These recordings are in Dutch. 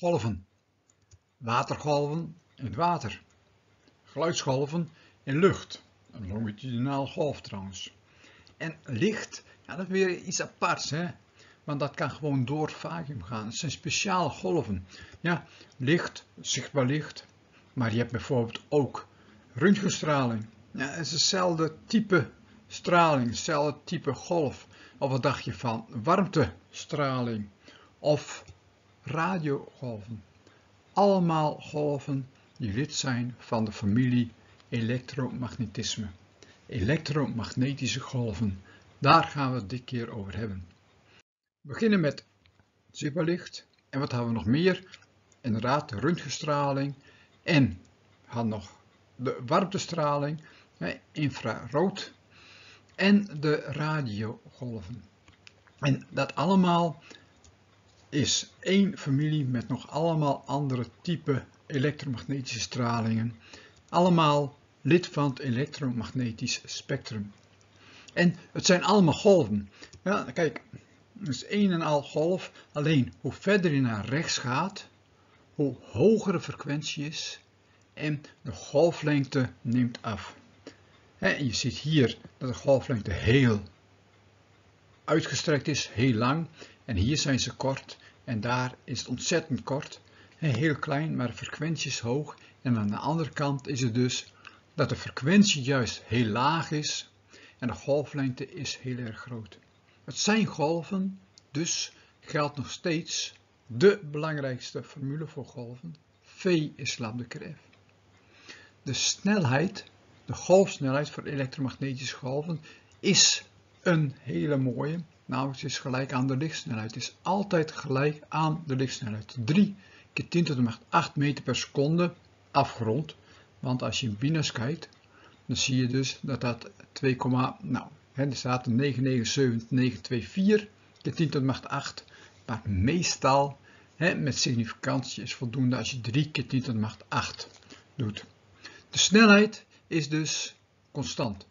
golven. Watergolven in water. Geluidsgolven in lucht. Een longitudinaal golf trouwens. En licht, ja, dat is weer iets aparts, hè? want dat kan gewoon door het gaan. Het zijn speciale golven. Ja, licht, zichtbaar licht, maar je hebt bijvoorbeeld ook röntgenstraling. Ja, het is hetzelfde type straling, hetzelfde type golf. Of wat dacht je van warmtestraling of radiogolven? Allemaal golven die lid zijn van de familie elektromagnetisme. Elektromagnetische golven, daar gaan we het dit keer over hebben. We beginnen met zichtbaarlicht en wat hebben we nog meer? Inderdaad de röntgenstraling en hadden nog de warmtestraling, infrarood en de radiogolven. En dat allemaal is één familie met nog allemaal andere type elektromagnetische stralingen. Allemaal lid van het elektromagnetisch spectrum. En het zijn allemaal golven. Ja, kijk, het is een en al golf. Alleen hoe verder je naar rechts gaat, hoe hoger de frequentie is en de golflengte neemt af. Je ziet hier dat de golflengte heel uitgestrekt is, heel lang. En hier zijn ze kort en daar is het ontzettend kort. Heel klein, maar de frequentie is hoog. En aan de andere kant is het dus dat de frequentie juist heel laag is en de golflengte is heel erg groot. Het zijn golven, dus geldt nog steeds de belangrijkste formule voor golven. V is lambda. De snelheid, de golfsnelheid voor elektromagnetische golven is een hele mooie, namelijk het is gelijk aan de lichtsnelheid. Het is altijd gelijk aan de lichtsnelheid. 3 keer 10 tot de macht 8 meter per seconde afgerond. Want als je in binas kijkt, dan zie je dus dat dat 2, nou, hè, er staat 997924 keer 10 tot de macht 8. Maar meestal hè, met significantie is voldoende als je 3 keer 10 tot de macht 8 doet. De snelheid is dus constant.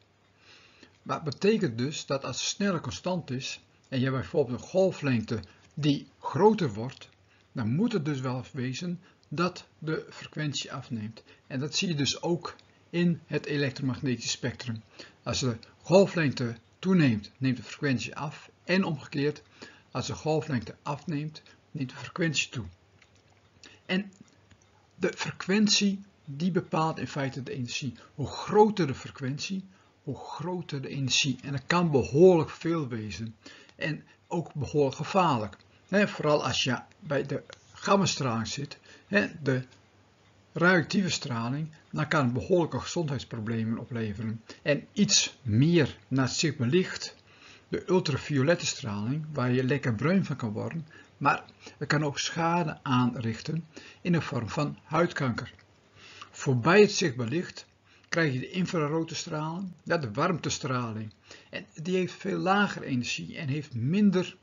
Maar betekent dus dat als de snelheid constant is en je hebt bijvoorbeeld een golflengte die groter wordt, dan moet het dus wel wezen dat de frequentie afneemt. En dat zie je dus ook in het elektromagnetisch spectrum. Als de golflengte toeneemt, neemt de frequentie af en omgekeerd, als de golflengte afneemt, neemt de frequentie toe. En de frequentie die bepaalt in feite de energie. Hoe groter de frequentie, hoe groter de energie. En dat kan behoorlijk veel wezen. En ook behoorlijk gevaarlijk. vooral als je bij de gammastraling zit, de radioactieve straling, dan kan het behoorlijke gezondheidsproblemen opleveren. En iets meer naar het licht, de ultraviolette straling, waar je lekker bruin van kan worden, maar het kan ook schade aanrichten in de vorm van huidkanker. Voorbij het zichtbaar licht krijg je de infrarode straling, ja, de warmtestraling. En die heeft veel lager energie en heeft minder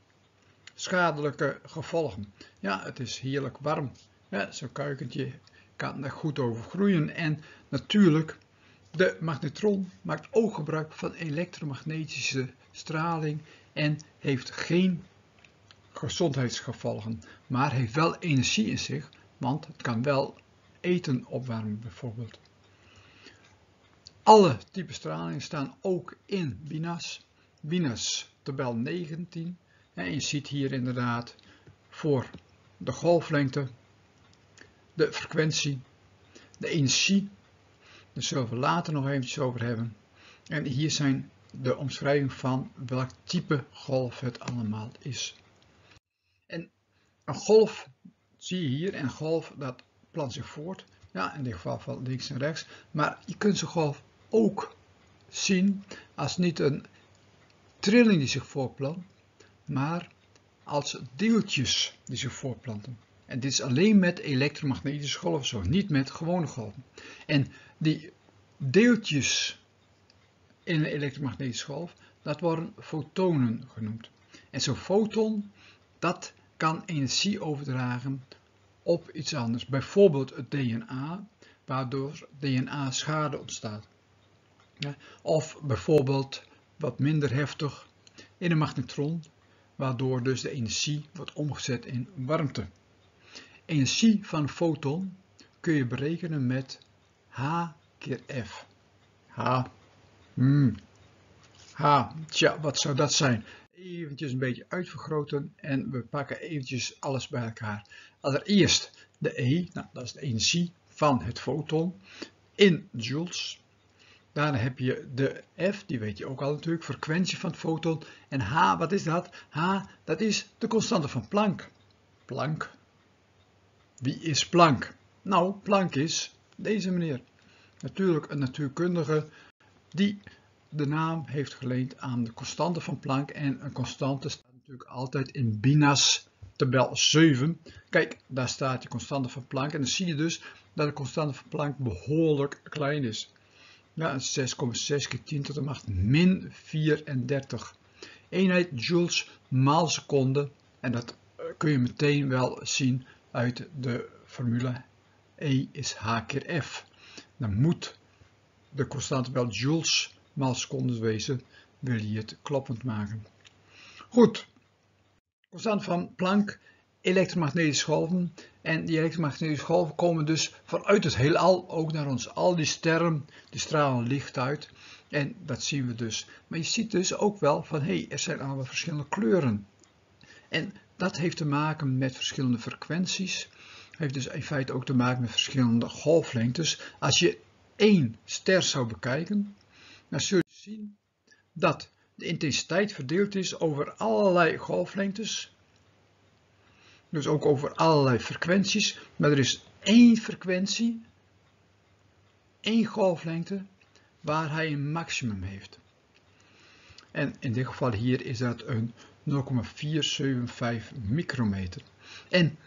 schadelijke gevolgen. Ja, het is heerlijk warm. Ja, Zo'n kuikentje kan er goed over groeien. En natuurlijk, de magnetron maakt ook gebruik van elektromagnetische straling en heeft geen gezondheidsgevolgen, maar heeft wel energie in zich, want het kan wel eten opwarmen bijvoorbeeld. Alle type stralingen staan ook in BINAS. BINAS tabel 19. En je ziet hier inderdaad voor de golflengte, de frequentie, de energie. Daar zullen we later nog eventjes over hebben. En hier zijn de omschrijving van welk type golf het allemaal is. En een golf zie je hier, en een golf dat plant zich voort. Ja, in dit geval van links en rechts. Maar je kunt ze golf ook zien als niet een trilling die zich voortplant, maar als deeltjes die zich voortplanten. En dit is alleen met elektromagnetische golven zo, niet met gewone golven. En die deeltjes in een elektromagnetische golf, dat worden fotonen genoemd. En zo'n foton, dat kan energie overdragen op iets anders. Bijvoorbeeld het DNA, waardoor DNA schade ontstaat. Of bijvoorbeeld wat minder heftig in een magnetron, waardoor dus de energie wordt omgezet in warmte. energie van een foton kun je berekenen met H keer F. H, hmm. H, tja, wat zou dat zijn? Eventjes een beetje uitvergroten en we pakken eventjes alles bij elkaar. Allereerst de E, nou, dat is de energie van het foton in joules. Daarna heb je de F, die weet je ook al natuurlijk, frequentie van het foton. En H, wat is dat? H, dat is de constante van Planck. Planck. Wie is Planck? Nou, Planck is deze meneer. Natuurlijk een natuurkundige die de naam heeft geleend aan de constante van Planck. En een constante staat natuurlijk altijd in Bina's tabel 7. Kijk, daar staat de constante van Planck. En dan zie je dus dat de constante van Planck behoorlijk klein is. Ja, 6,6 keer 10 tot de macht min 34. Eenheid joules maal seconde. En dat eh, kun je meteen wel zien uit de formule E is H keer F. Dan moet de constante wel joules maal seconde wezen, wil je het kloppend maken. Goed, constante van Planck, elektromagnetische golven. En die elektromagnetische golven komen dus vanuit het heelal ook naar ons. Al die sterren, die stralen licht uit. En dat zien we dus. Maar je ziet dus ook wel van, hé, hey, er zijn allemaal verschillende kleuren. En dat heeft te maken met verschillende frequenties. Heeft dus in feite ook te maken met verschillende golflengtes. Als je één ster zou bekijken, dan zul je zien dat de intensiteit verdeeld is over allerlei golflengtes. Dus ook over allerlei frequenties. Maar er is één frequentie, één golflengte, waar hij een maximum heeft. En in dit geval hier is dat een 0,475 micrometer. En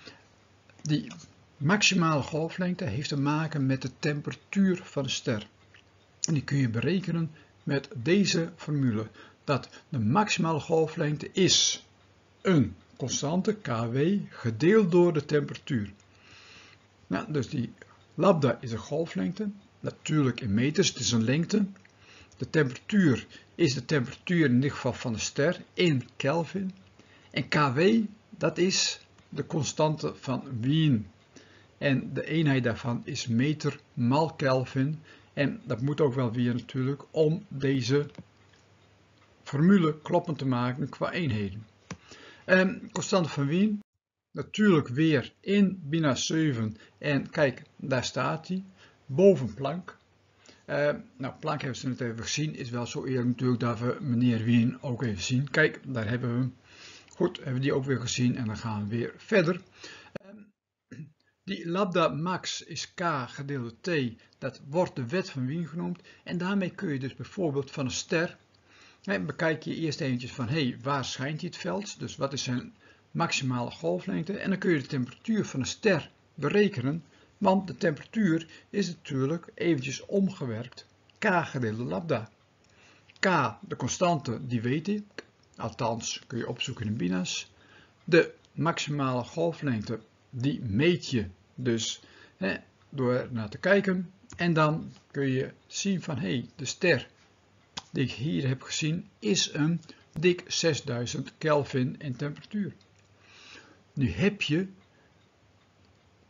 die maximale golflengte heeft te maken met de temperatuur van de ster. En die kun je berekenen met deze formule. Dat de maximale golflengte is een constante kW gedeeld door de temperatuur. Nou, dus die lambda is een golflengte, natuurlijk in meters, het is een lengte. De temperatuur is de temperatuur in dit geval van de ster in Kelvin. En kW, dat is de constante van Wien. En de eenheid daarvan is meter mal Kelvin. En dat moet ook wel weer natuurlijk om deze formule kloppend te maken qua eenheden. Um, constante van Wien, natuurlijk weer in Bina 7 en kijk, daar staat hij, boven Planck. Uh, nou, Planck hebben ze net even gezien, is wel zo eerlijk natuurlijk dat we meneer Wien ook even zien. Kijk, daar hebben we hem. Goed, hebben we die ook weer gezien en dan gaan we weer verder. Um, die lambda max is k gedeeld door t, dat wordt de wet van Wien genoemd. En daarmee kun je dus bijvoorbeeld van een ster bekijk je eerst eventjes van, hé, hey, waar schijnt dit veld? Dus wat is zijn maximale golflengte? En dan kun je de temperatuur van een ster berekenen, want de temperatuur is natuurlijk eventjes omgewerkt k gedeelde lambda. K, de constante, die weet ik, althans kun je opzoeken in bina's. De maximale golflengte, die meet je dus hè, door naar te kijken. En dan kun je zien van, hé, hey, de ster die ik hier heb gezien is een dik 6000 Kelvin in temperatuur. Nu heb je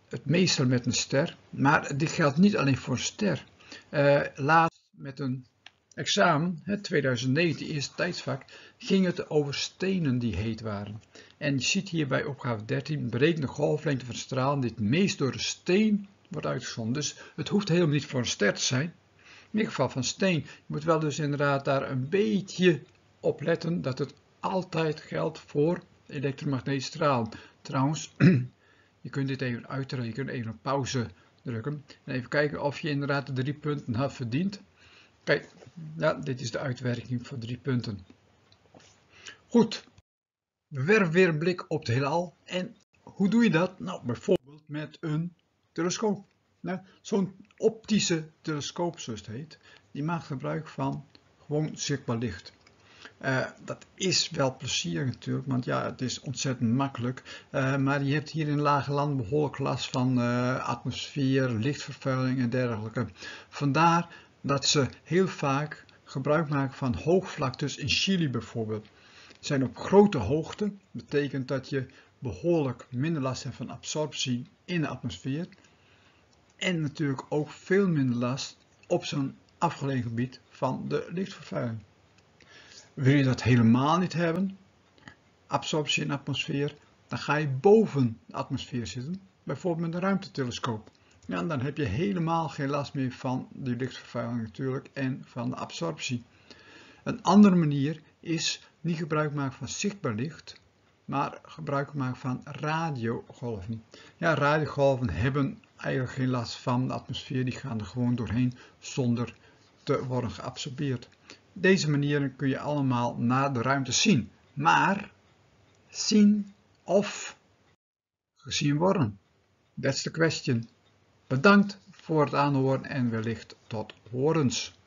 het meestal met een ster, maar dit geldt niet alleen voor een ster. Uh, laatst met een examen, het 2019 eerste tijdsvak, ging het over stenen die heet waren. En je ziet hier bij opgave 13, bereken de golflengte van stralen die het meest door de steen wordt uitgezonden. Dus het hoeft helemaal niet voor een ster te zijn, in ieder geval van steen. Je moet wel dus inderdaad daar een beetje op letten dat het altijd geldt voor elektromagnetische stralen. Trouwens, je kunt dit even uitrekenen, even op pauze drukken en even kijken of je inderdaad de drie punten had verdiend. Kijk, ja, dit is de uitwerking voor drie punten. Goed, we werpen weer een blik op het heelal. En hoe doe je dat? Nou, bijvoorbeeld met een telescoop. Nou, Zo'n optische telescoop, zoals het heet, die maakt gebruik van gewoon zichtbaar licht. Uh, dat is wel plezier natuurlijk, want ja, het is ontzettend makkelijk. Uh, maar je hebt hier in lage land behoorlijk last van uh, atmosfeer, lichtvervuiling en dergelijke. Vandaar dat ze heel vaak gebruik maken van hoogvlaktes in Chili bijvoorbeeld. Zijn op grote hoogte, betekent dat je behoorlijk minder last hebben van absorptie in de atmosfeer. En natuurlijk ook veel minder last op zo'n afgelegen gebied van de lichtvervuiling. Wil je dat helemaal niet hebben, absorptie in atmosfeer, dan ga je boven de atmosfeer zitten, bijvoorbeeld met een ruimtetelescoop. Ja, dan heb je helemaal geen last meer van die lichtvervuiling natuurlijk en van de absorptie. Een andere manier is niet gebruik maken van zichtbaar licht, maar gebruik maken van radiogolven. Ja, radiogolven hebben eigenlijk geen last van de atmosfeer, die gaan er gewoon doorheen zonder te worden geabsorbeerd. Deze manieren kun je allemaal naar de ruimte zien, maar zien of gezien worden. That's the question. Bedankt voor het aanhoren en wellicht tot horens.